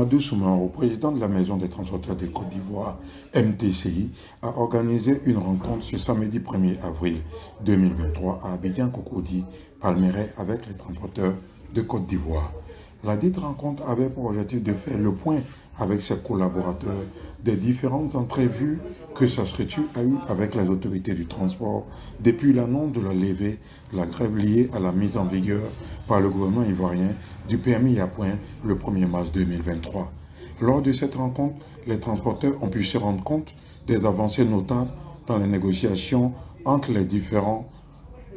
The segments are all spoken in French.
Amadou Soumaro, président de la Maison des transporteurs des Côte d'Ivoire, MTCI, a organisé une rencontre ce samedi 1er avril 2023 à Abidjan Cocody, Palmeret, avec les transporteurs de Côte d'Ivoire. La dite rencontre avait pour objectif de faire le point avec ses collaborateurs des différentes entrevues que sa structure a eues avec les autorités du transport depuis l'annonce de la levée de la grève liée à la mise en vigueur par le gouvernement ivoirien du permis à point le 1er mars 2023. Lors de cette rencontre, les transporteurs ont pu se rendre compte des avancées notables dans les négociations entre les différents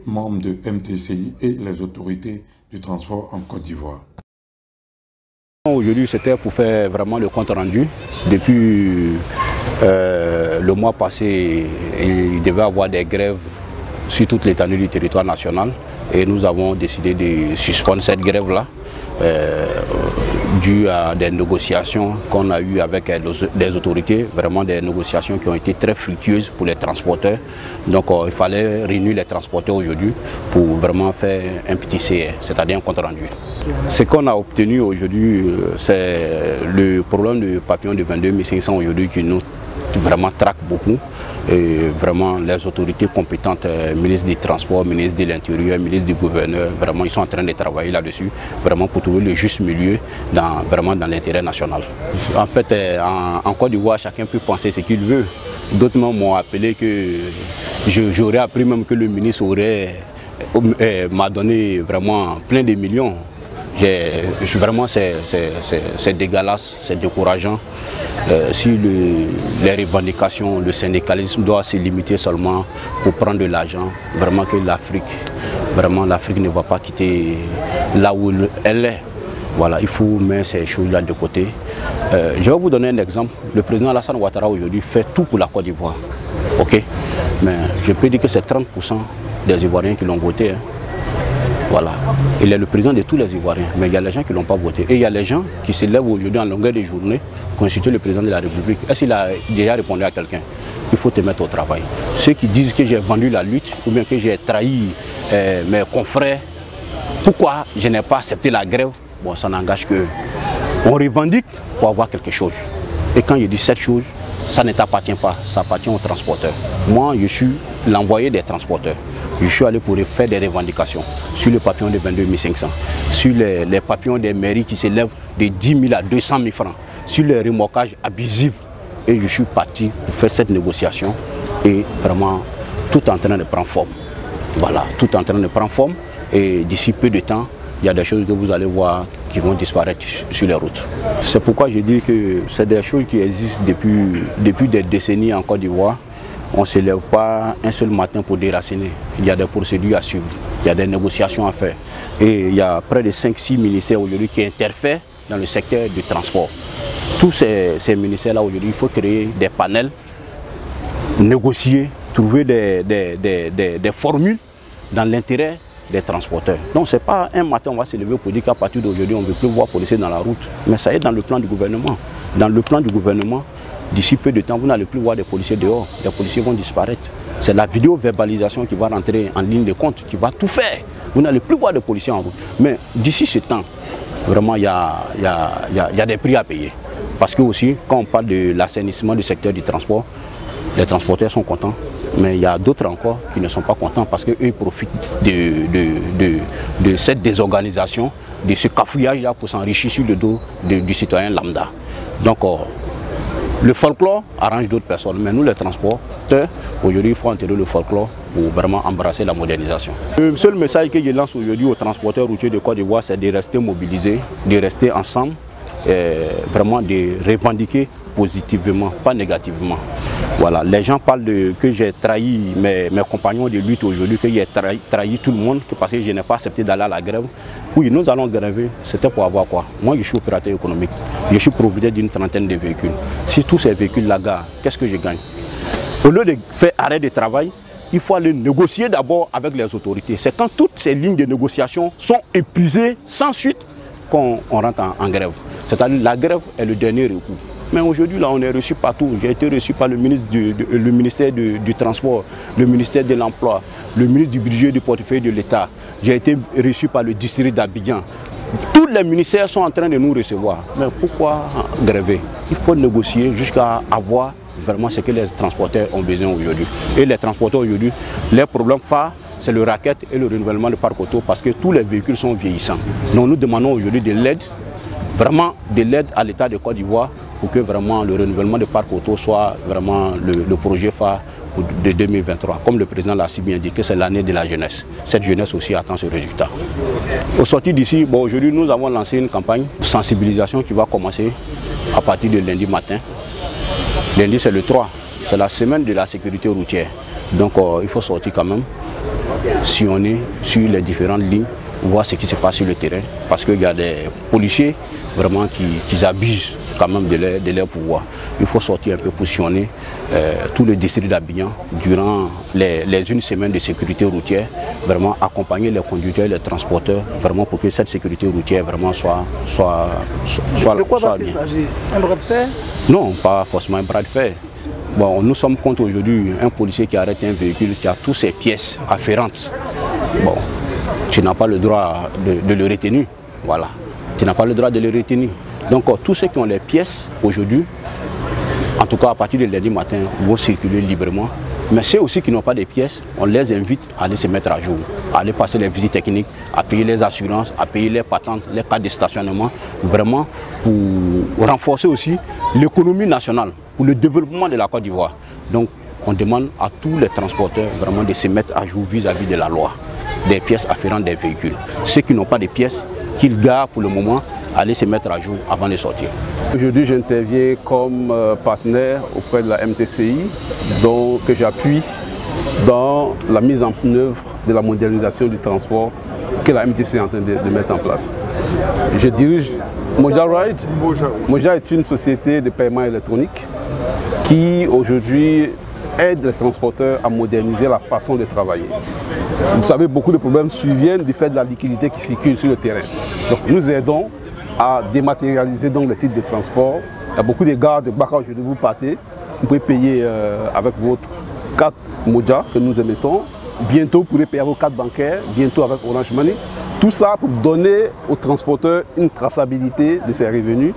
membres de MTCI et les autorités du transport en Côte d'Ivoire. Aujourd'hui, c'était pour faire vraiment le compte rendu. Depuis euh, le mois passé, il devait y avoir des grèves sur toute l'étendue du territoire national et nous avons décidé de suspendre cette grève-là. Euh, dû à des négociations qu'on a eues avec des autorités, vraiment des négociations qui ont été très fructueuses pour les transporteurs. Donc euh, il fallait réunir les transporteurs aujourd'hui pour vraiment faire un petit CR, c'est-à-dire un compte rendu. Ce qu'on a obtenu aujourd'hui, euh, c'est le problème du papillon de 22 500 aujourd'hui qui nous vraiment traque beaucoup. Et vraiment, les autorités compétentes, euh, ministre des Transports, ministre de l'Intérieur, ministre du Gouverneur, vraiment, ils sont en train de travailler là-dessus, vraiment pour trouver le juste milieu dans, vraiment dans l'intérêt national. En fait, euh, en, Côte d'Ivoire, chacun peut penser ce qu'il veut. D'autres m'ont appelé que j'aurais appris même que le ministre aurait euh, m'a donné vraiment plein de millions. Vraiment, c'est dégueulasse, c'est décourageant. Euh, si les revendications, le syndicalisme doit se limiter seulement pour prendre de l'argent, vraiment que l'Afrique, vraiment l'Afrique ne va pas quitter là où elle est. Voilà, il faut mettre ces choses-là de côté. Euh, je vais vous donner un exemple. Le président Alassane Ouattara aujourd'hui fait tout pour la Côte d'Ivoire. Mais je peux dire que c'est 30% des Ivoiriens qui l'ont voté. Hein. Voilà. Il est le président de tous les Ivoiriens, mais il y a les gens qui ne l'ont pas voté. Et il y a les gens qui se lèvent aujourd'hui en longueur de journée pour insulter le président de la République. Est-ce qu'il a déjà répondu à quelqu'un? Il faut te mettre au travail. Ceux qui disent que j'ai vendu la lutte ou bien que j'ai trahi euh, mes confrères, pourquoi je n'ai pas accepté la grève? Bon, ça n'engage que. On revendique pour avoir quelque chose. Et quand je dis cette chose, ça ne t'appartient pas, ça appartient aux transporteurs. Moi, je suis l'envoyé des transporteurs je suis allé pour faire des revendications sur le papillon de 22 500, sur les, papillons des mairies qui s'élèvent de 10 000 à 200 000 francs, sur les remorquages abusifs. Et je suis parti pour faire cette négociation et vraiment tout en train de prendre forme. Voilà, tout en train de prendre forme et d'ici peu de temps, il y a des choses que vous allez voir qui vont disparaître sur les routes. C'est pourquoi je dis que c'est des choses qui existent depuis, depuis des décennies en Côte d'Ivoire on ne se lève pas un seul matin pour déraciner. Il y a des procédures à suivre, il y a des négociations à faire. Et il y a près de 5-6 ministères aujourd'hui qui interfèrent dans le secteur du transport. Tous ces, ministères-là aujourd'hui, il faut créer des panels, négocier, trouver des, formules dans l'intérêt des transporteurs. Donc ce n'est pas un matin on va se lever pour dire qu'à partir d'aujourd'hui on ne veut plus voir policiers dans la route. Mais ça est dans le plan du gouvernement. Dans le plan du gouvernement, D'ici peu de temps, vous n'allez plus voir des policiers dehors. Les policiers vont disparaître. C'est la vidéo-verbalisation qui va rentrer en ligne de compte, qui va tout faire. Vous n'allez plus voir de policiers en route. Mais d'ici ce temps, vraiment, il y a, des prix à payer. Parce que aussi, quand on parle de l'assainissement du secteur du transport, les transporteurs sont contents, mais il y a d'autres encore qui ne sont pas contents parce qu'eux profitent de, de, cette désorganisation, de ce cafouillage-là pour s'enrichir sur le dos du citoyen lambda. Donc, euh, le folklore arrange d'autres personnes, mais nous les transporteurs, aujourd'hui il faut enterrer le folklore pour vraiment embrasser la modernisation. Le seul message que je lance aujourd'hui aux transporteurs routiers de Côte d'Ivoire, c'est de rester mobilisés, de rester ensemble, vraiment de revendiquer positivement, pas négativement. Voilà, les gens parlent que j'ai trahi mes, compagnons de lutte aujourd'hui, que j'ai trahi, tout le monde, parce que je n'ai pas accepté d'aller à la grève. Oui, nous allons gréver, c'était pour avoir quoi? Moi, je suis opérateur économique, je suis propriétaire d'une trentaine de véhicules. Si tous ces véhicules la gare, qu'est-ce que je gagne? Au lieu de faire arrêt de travail, il faut aller négocier d'abord avec les autorités. C'est quand toutes ces lignes de négociation sont épuisées sans suite qu'on rentre en, en grève. C'est-à-dire la grève est le dernier recours. Mais aujourd'hui, là, on est reçu partout. J'ai été reçu par le, ministre du, ministère du, Transport, le ministère de l'Emploi, le ministre du Budget du portefeuille de l'État. J'ai été reçu par le district d'Abidjan. Tous les ministères sont en train de nous recevoir. Mais pourquoi gréver Il faut négocier jusqu'à avoir vraiment ce que les transporteurs ont besoin aujourd'hui. Et les transporteurs aujourd'hui, les problèmes phares, c'est le racket et le renouvellement de parc auto parce que tous les véhicules sont vieillissants. Donc nous demandons aujourd'hui de l'aide, vraiment de l'aide à l'État de Côte d'Ivoire pour que vraiment le renouvellement de parc auto soit vraiment le, projet phare de 2023. Comme le président l'a si bien dit, que c'est l'année de la jeunesse. Cette jeunesse aussi attend ce résultat. Au sorti d'ici, bon, aujourd'hui nous avons lancé une campagne de sensibilisation qui va commencer à partir de lundi matin Lundi, c'est le 3. C'est la semaine de la sécurité routière. Donc, euh, il faut sortir quand même, si on est sur les différentes lignes, voir ce qui se passe sur le terrain. Parce qu'il y a des policiers vraiment qui, abusent quand même de leur, pouvoir. Il faut sortir un peu positionner euh, tout le district d'Abidjan durant les, une semaine de sécurité routière, vraiment accompagner les conducteurs, les transporteurs, vraiment pour que cette sécurité routière vraiment soit, soit, soit, De quoi va-t-il s'agir? Un bras de fer? Non, pas forcément un bras de fer. Bon, nous sommes contre aujourd'hui un policier qui arrête un véhicule qui a toutes ses pièces afférentes. Bon, tu n'as pas le droit de, le retenir. Voilà. Tu n'as pas le droit de le retenir. Donc tous ceux qui ont les pièces aujourd'hui, en tout cas à partir du lundi matin, vont circuler librement. Mais ceux aussi qui n'ont pas de pièces, on les invite à aller se mettre à jour, à aller passer les visites techniques, à payer les assurances, à payer les patentes, les cas de stationnement, vraiment pour renforcer aussi l'économie nationale, pour le développement de la Côte d'Ivoire. Donc on demande à tous les transporteurs vraiment de se mettre à jour vis-à-vis -vis de la loi, des pièces afférentes des véhicules. Ceux qui n'ont pas de pièces, qu'ils gardent pour le moment aller se mettre à jour avant de sortir. Aujourd'hui, j'interviens comme euh, partenaire auprès de la MTCI, donc, que j'appuie dans la mise en œuvre de la modernisation du transport que la MTCI est en train de, mettre en place. Je dirige Moja Ride. Moja est une société de paiement électronique qui aujourd'hui aide les transporteurs à moderniser la façon de travailler. Vous savez, beaucoup de problèmes surviennent du fait de la liquidité qui circule sur le terrain. Donc nous aidons à dématérialiser donc les titres de transport. Il y a beaucoup de gares de Baka aujourd'hui, vous partez, vous pouvez payer euh, avec votre carte Moja que nous émettons. Bientôt, vous pourrez payer vos cartes bancaires, bientôt avec Orange Money. Tout ça pour donner aux transporteurs une traçabilité de ses revenus,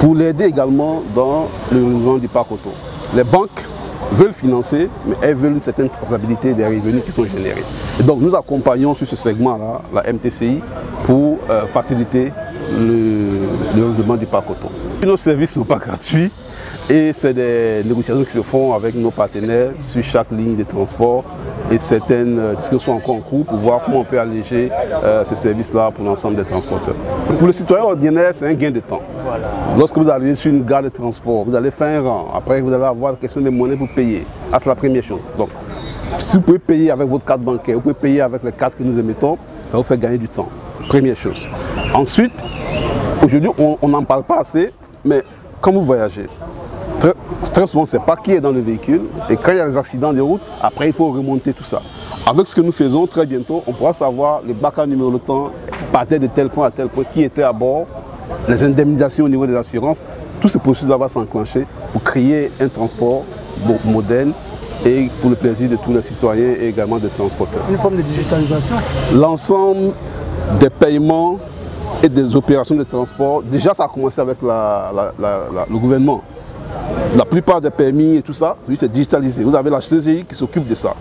pour l'aider également dans le renouvellement du parc auto. Les banques veulent financer, mais elles veulent une certaine traçabilité des revenus qui sont générés. Et donc nous accompagnons sur ce segment-là la MTCI pour euh, faciliter le, le du parc auto. Nos services ne sont pas gratuits et c'est des négociations qui se font avec nos partenaires sur chaque ligne de transport et certaines euh, discussions encore en cours pour voir comment on peut alléger euh, ce service-là pour l'ensemble des transporteurs. Pour le citoyen ordinaire, c'est un gain de temps. Lorsque vous arrivez sur une gare de transport, vous allez faire un rang. Après, vous allez avoir la question des monnaies pour payer. Ah, c'est la première chose. Donc, si vous pouvez payer avec votre carte bancaire, vous pouvez payer avec les cartes que nous émettons, ça vous fait gagner du temps. Première chose. Ensuite, aujourd'hui, on n'en parle pas assez, mais quand vous voyagez, très, souvent, c'est pas qui est dans le véhicule. Et quand il y a des accidents de route, après, il faut remonter tout ça. Avec ce que nous faisons, très bientôt, on pourra savoir le bac numéro de temps partait de tel point à tel point, qui était à bord, les indemnisations au niveau des assurances. Tout ce processus va s'enclencher pour créer un transport moderne et pour le plaisir de tous les citoyens et également des transporteurs. Une forme de digitalisation L'ensemble des paiements et des opérations de transport, déjà ça a commencé avec le gouvernement. La plupart des permis et tout ça, c'est digitalisé. Vous avez la CGI qui s'occupe de ça.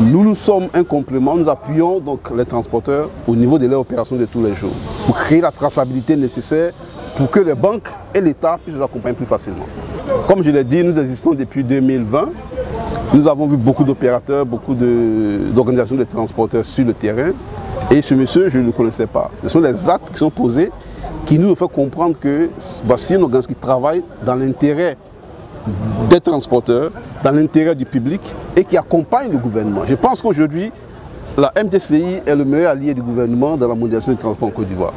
Nous, nous sommes un complément, nous appuyons donc les transporteurs au niveau de leurs opérations de tous les jours pour créer la traçabilité nécessaire pour que les banques et l'État puissent nous accompagner plus facilement. Comme je l'ai dit, nous existons depuis 2020. Nous avons vu beaucoup d'opérateurs, beaucoup d'organisations de, transporteurs sur le terrain. Et ce monsieur, je ne le connaissais pas. Ce sont les actes qui sont posés qui nous font comprendre que voici une organisation qui travaille dans l'intérêt des transporteurs, dans l'intérêt du public et qui accompagne le gouvernement. Je pense qu'aujourd'hui, la MTCI est le meilleur allié du gouvernement dans la mondialisation du transport en Côte d'Ivoire.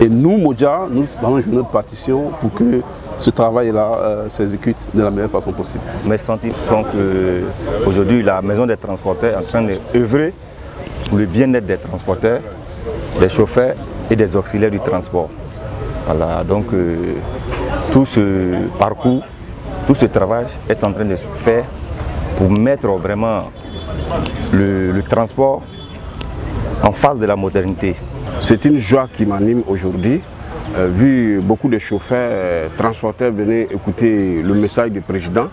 Et nous, Moja, nous allons jouer notre partition pour que ce travail-là euh, s'exécute de la meilleure façon possible. Mes sentiments sont qu'aujourd'hui, la maison des transporteurs est en train d'œuvrer pour le bien-être des transporteurs, des chauffeurs et des auxiliaires du transport. Voilà, donc euh, tout ce parcours, tout ce travail est en train de se faire pour mettre vraiment le, transport en face de la modernité. c'est une joie qui m'anime aujourd'hui. Euh, vu beaucoup de chauffeurs, euh, transporteurs venaient écouter le message du président.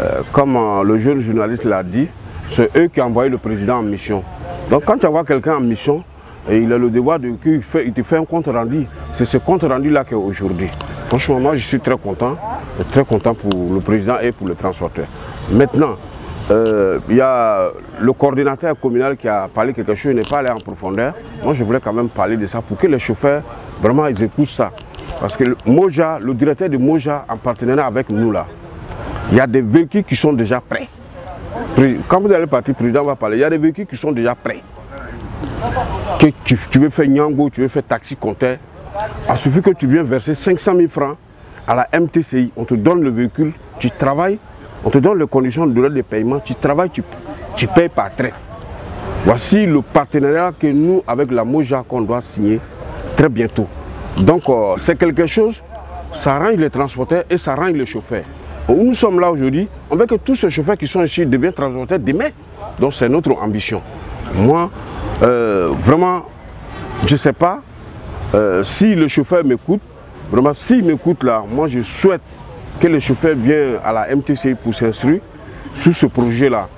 Euh, comme le jeune journaliste l'a dit, c'est eux qui ont envoyé le président en mission. Donc quand tu vois quelqu'un en mission, il a le devoir de qu'il il te fait un compte rendu. C'est ce compte rendu là qu'aujourd'hui. Franchement, moi je suis très content, très content pour le président et pour le transporteur. Maintenant, euh, il y a le coordinateur communal qui a parlé quelque chose, il n'est pas allé en profondeur. Moi, je voulais quand même parler de ça pour que les chauffeurs, vraiment, ils écoutent ça. Parce que le Moja, le directeur de Moja, en partenariat avec nous là, il y a des véhicules qui sont déjà prêts. Quand vous allez partir, le président va parler, il y a des véhicules qui sont déjà prêts. Que tu, veux faire Nyango, tu veux faire taxi compteur, il suffit que tu viens verser 500 000 francs à la MTCI, on te donne le véhicule, tu travailles on te donne les conditions de l'aide de paiement, tu travailles, tu, tu payes par traite. Voici le partenariat que nous, avec la Moja, qu'on doit signer très bientôt. Donc euh, c'est quelque chose, ça arrange les transporteurs et ça arrange les chauffeurs. Nous sommes là aujourd'hui, on veut que tous ces chauffeurs qui sont ici deviennent transporteurs demain. Donc c'est notre ambition. Moi, euh, vraiment, je ne sais pas euh, si le chauffeur m'écoute, vraiment s'il m'écoute là, moi je souhaite que le chauffeur vient à la MTC pour s'instruire sur ce projet-là,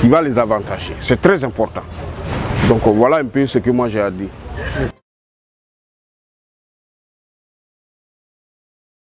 qui va les avantager. C'est très important. Donc voilà un peu ce que moi j'ai à dire.